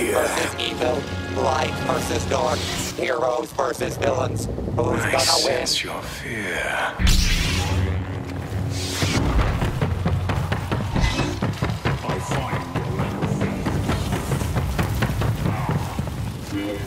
fear. versus evil, light versus dark, heroes versus villains. Who's I gonna win? sense your fear. I find your enemy. This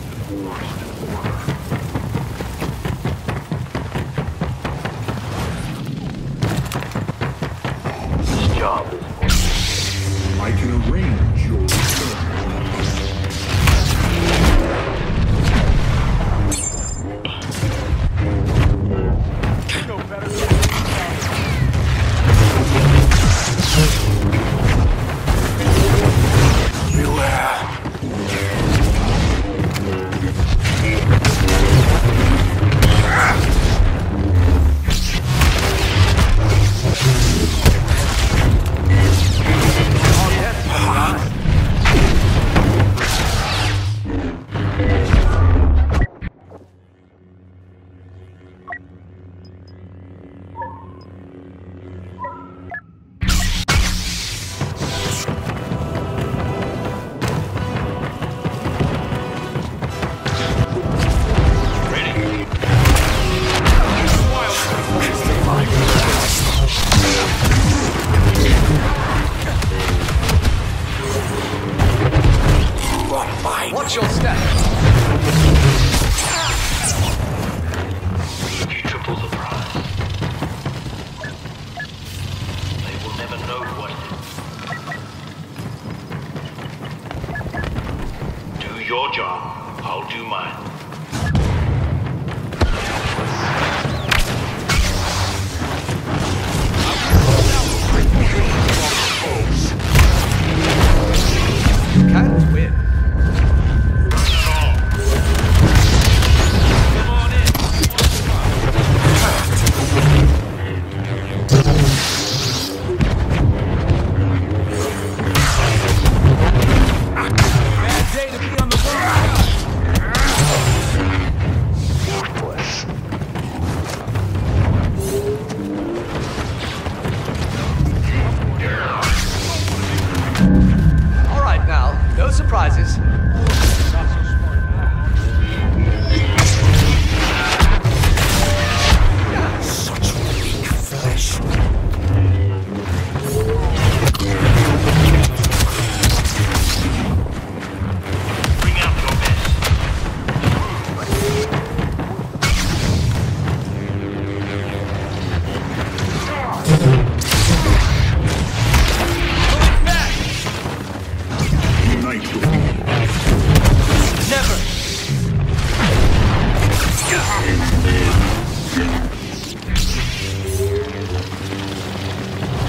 do mine.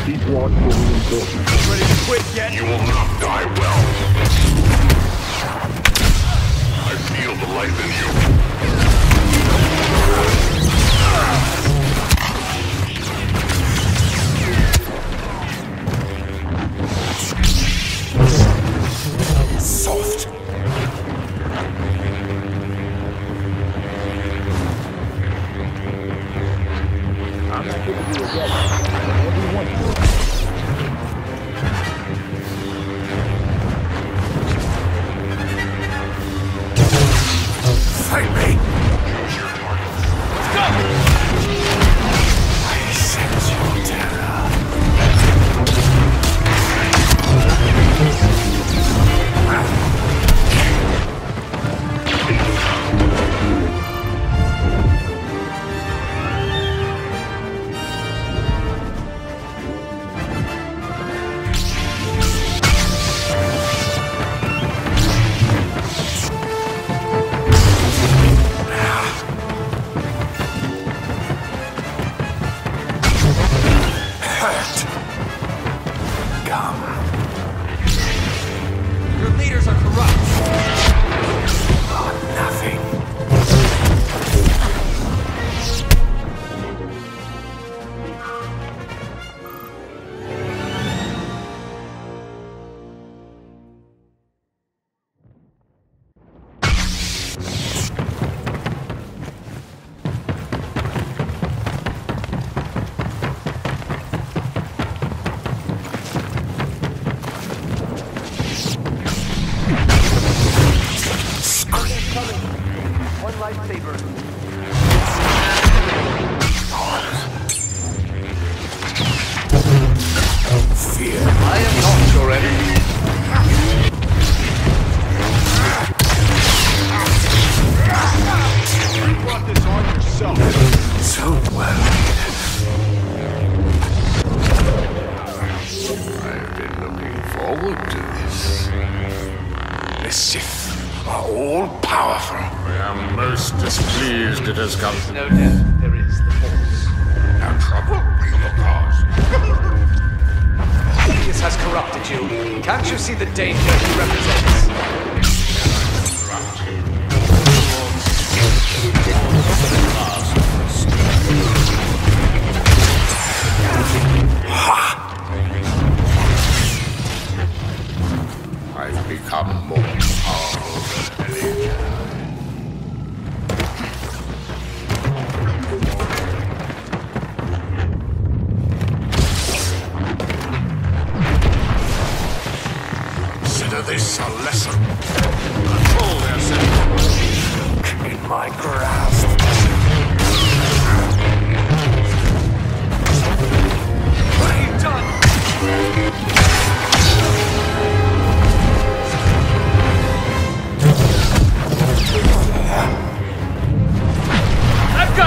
Keep watch for reinforcements. Ready to quit yet? You will not die well. I feel the life in you. Fear I am not your enemy. You brought this on yourself. so well. I've been looking forward to this. The Sith are all powerful. I am most displeased it has come to No doubt there is the Force. no trouble. Sidious has corrupted you. Can't you see the danger he represents? I've become more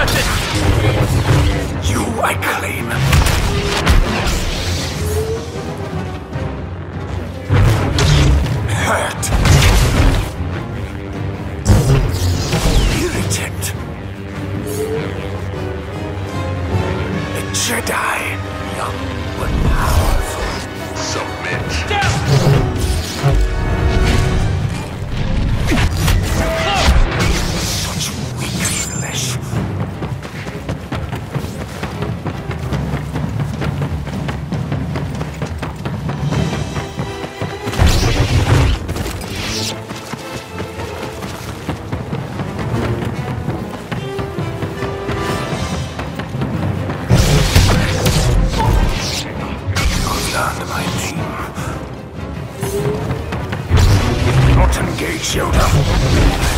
This! You I claim. Hurt. Irritant. A Jedi, young but powerful. Submit. Such Not engage,